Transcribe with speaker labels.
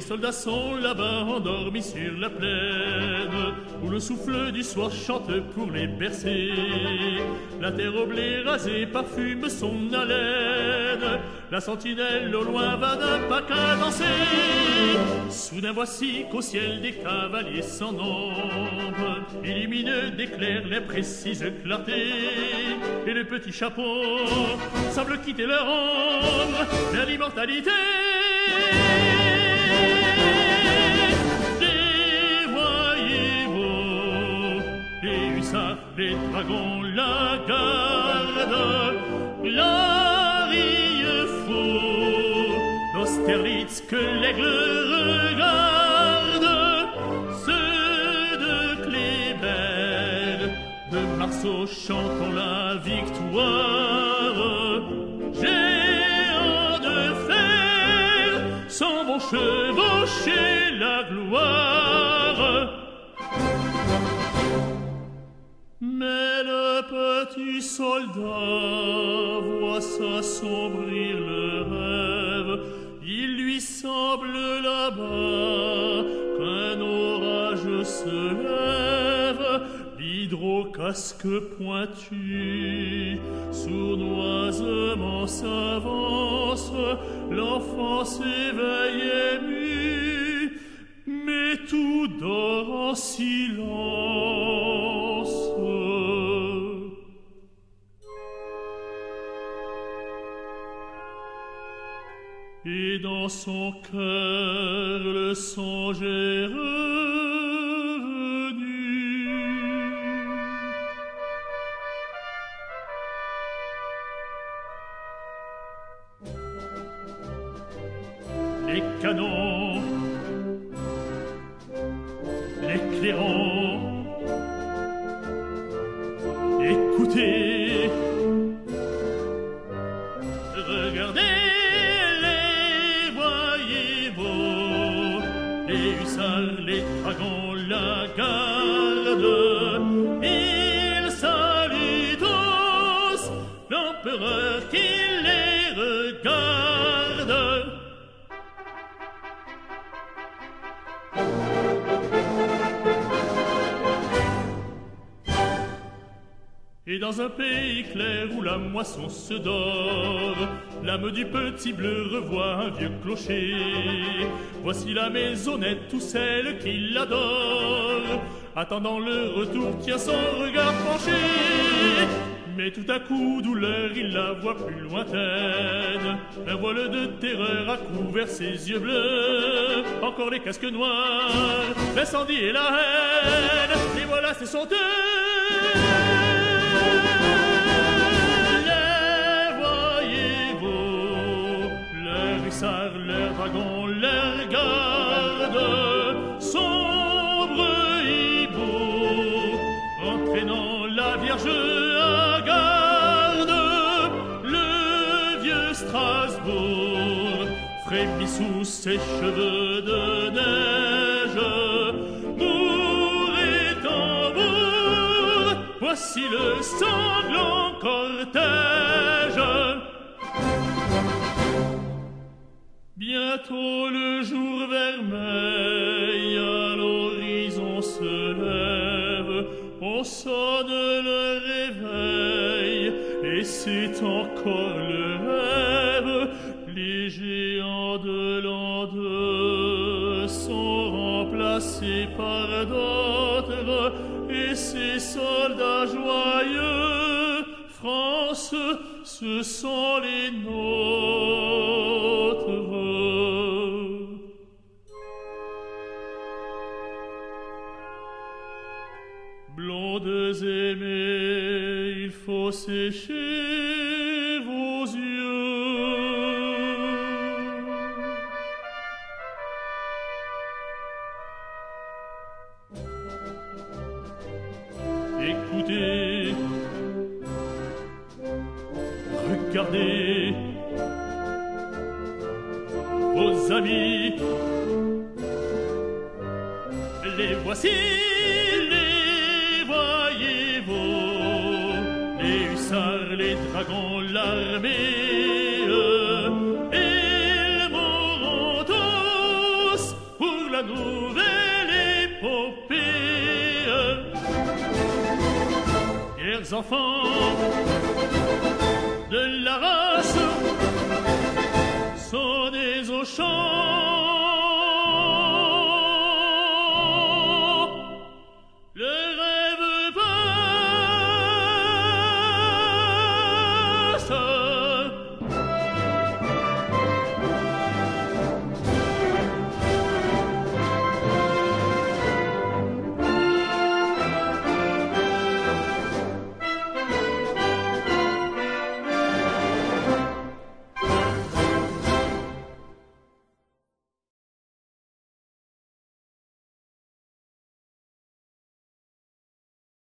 Speaker 1: Soldats sont là-bas endormis sur la plaine, où le souffle du soir chante pour les bercer. La terre au blé rasé parfume son haleine, la sentinelle au loin va d'un pas danser. Soudain voici qu'au ciel des cavaliers sans nombre, illumineux d'éclairs les précises clartés, et le petit chapeau semble quitter leur ombre vers l'immortalité. Les dragons la gardent, la rille fou, d'Austerlitz que l'aigle regarde, ceux de Kléber, de Marceau chantant la victoire, s'en vont chevaucher la gloire. Mais le petit soldat voit s'assombrir le rêve. Il lui semble là-bas L'hydrocasque pointu sournoisement s'avance. L'enfant s'éveille ému, mais tout dort en silence. et dans son cœur le songe est Les canons, les clairons, écoutez, regardez. les dragons la garde. Dans un pays clair où la moisson se dort, l'âme du petit bleu revoit un vieux clocher. Voici la maisonnette, tout celle qui l'adore. Attendant le retour, tient son regard penché. Mais tout à coup, douleur, il la voit plus lointaine. Un voile de terreur a couvert ses yeux bleus. Encore les casques noirs, l'incendie et la haine. Et voilà, c'est son leurs Strasbourg frémit sous ses cheveux de neige, voici le sanglant cortège. Bientôt le jour vermeil à l'horizon se lève, on sonne le réveil, et c'est encore le rêve. Les géants de l'an remplacés par d'autres, et ces soldats joyeux, France, ce sont les nôtres. Blondes aimées, il faut sécher regardez vos amis. Les voici, les voyez-vous, les hussards, les dragons, l'armée. Ils mourront tous pour la nouvelle épopée. Chers enfants, de la race sont des Auchan.